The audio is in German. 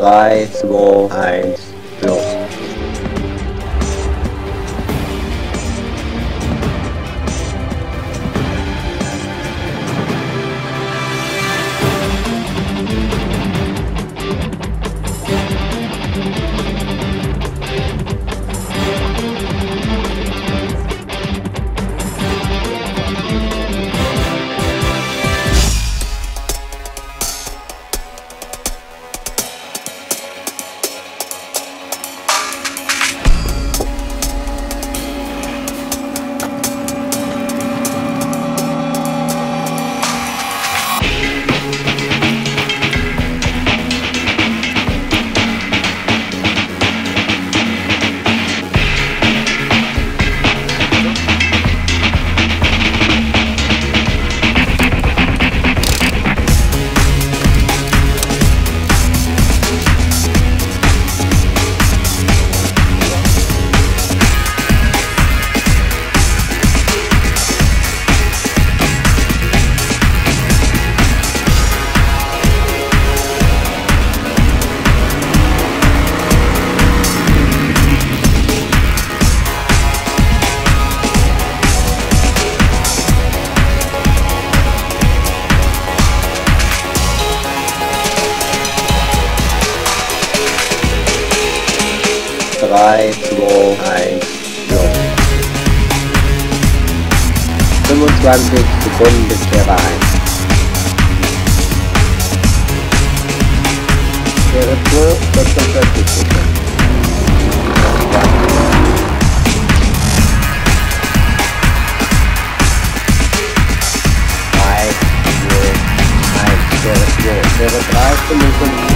3, 2, 1, 3, 2, 1, los. 25 Sekunden bis Server 1. Server 2, 46 Sekunden. Server 3, 55